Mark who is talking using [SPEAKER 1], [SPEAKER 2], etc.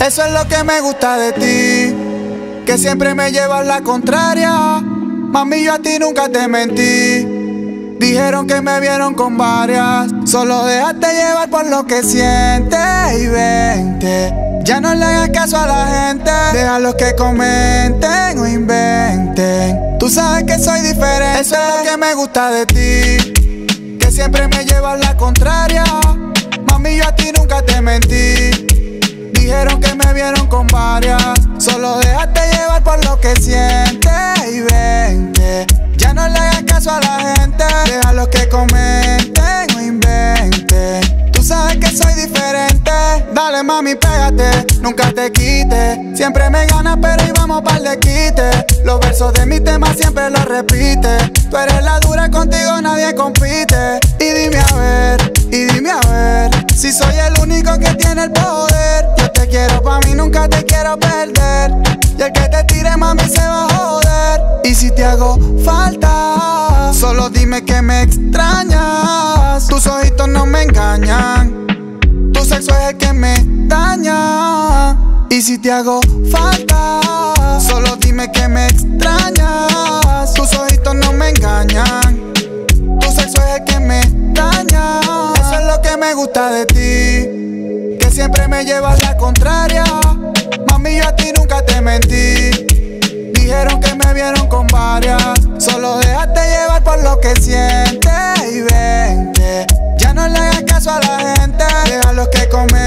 [SPEAKER 1] Eso es lo que me gusta de ti, que siempre me llevas la contraria. Mami, yo a ti nunca te mentí. Dijeron que me vieron con varias. Solo déjate llevar por lo que sientes y vente. Ya no le hagas caso a la gente. Deja los que comenten o inventen. Tú sabes que soy diferente. Eso es lo que me gusta de ti. Que siempre me llevas la contraria. Solo déjate llevar por lo que sientes y vente. Ya no le hagas caso a la gente. Deja los que comenten o inventen. Tú sabes que soy diferente. Dale mami, pégate, nunca te quites. Siempre me ganas, pero íbamos para de quite. Los versos de mi tema siempre los repite. Tú eres la dura, contigo nadie compite. Si soy el único que tiene el poder quiero pa' mí, nunca te quiero perder. Y el que te tire, mami, se va a joder. Y si te hago falta, solo dime que me extrañas. Tus ojitos no me engañan. Tu sexo es el que me daña. Y si te hago falta, solo dime que me extrañas. De ti siempre me llevas la contraria. Mami, yo a ti nunca te mentí. Dijeron que me vieron con varias. Solo déjate llevar por lo que sientes y vente. Ya no le hagas caso a la gente. Deja los que comenten